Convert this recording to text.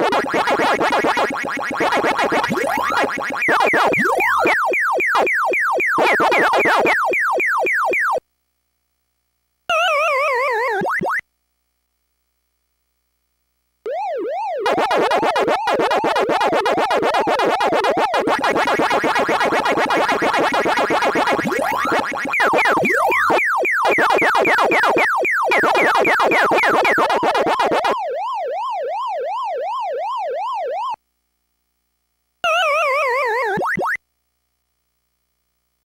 Bye.